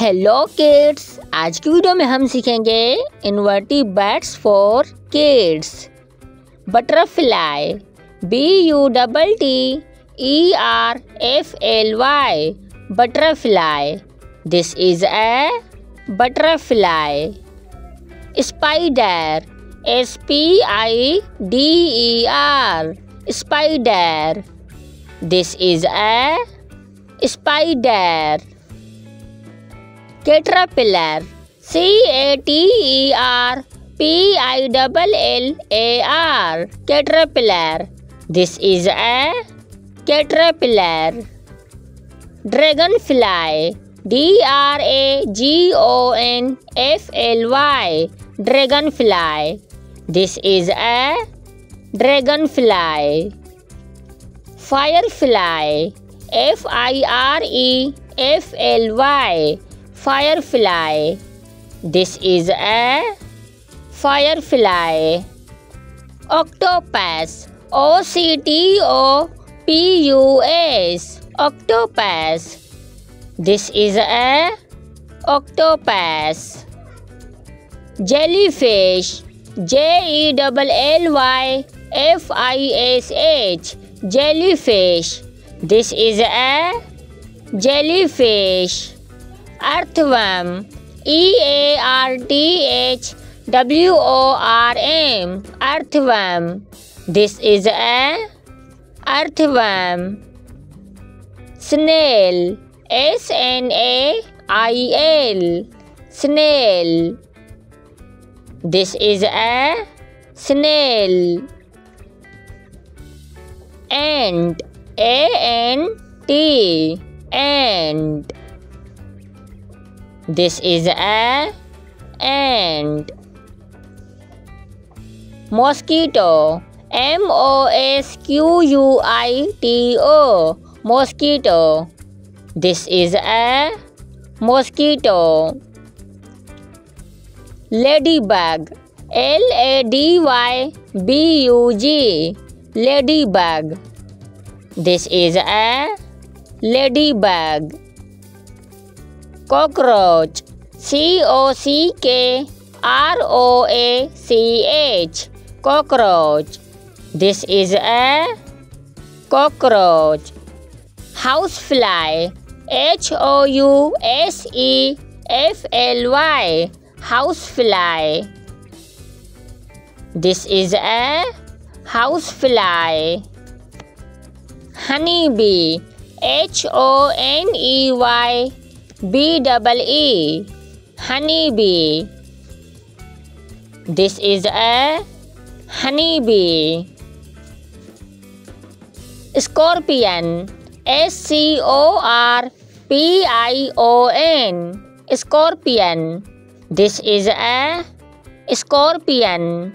Hello kids आज की video में हम सीखेंगे invertebrates for kids butterfly B U double T E R F L Y butterfly this is a butterfly spider S P I D E R spider this is a spider caterpillar. C a t e r p i double l a r. Caterpillar. This is a caterpillar. Dragonfly. D r a g o n f l y. Dragonfly. This is a dragonfly. Firefly. F i r e f l y firefly. This is a firefly. Octopus. O c t o p u s. Octopus. This is a octopus. Jellyfish. J e double l y f i s h. Jellyfish. This is a jellyfish earthworm E A R T H W O R M earthworm this is a earthworm snail S N A I L snail this is a snail ant A N T ant this is a ant. Mosquito. M O S Q U I T O. Mosquito. This is a mosquito. Ladybug. L A D Y B U G. Ladybug. This is a ladybug cockroach. C O C K R O A C H. Cockroach. This is a cockroach. Housefly H O U S E F L Y. Housefly this is a housefly honeybee. H O N E Y B double E honeybee. This is a honeybee. Scorpion S C O R P I O N Scorpion. This is a scorpion.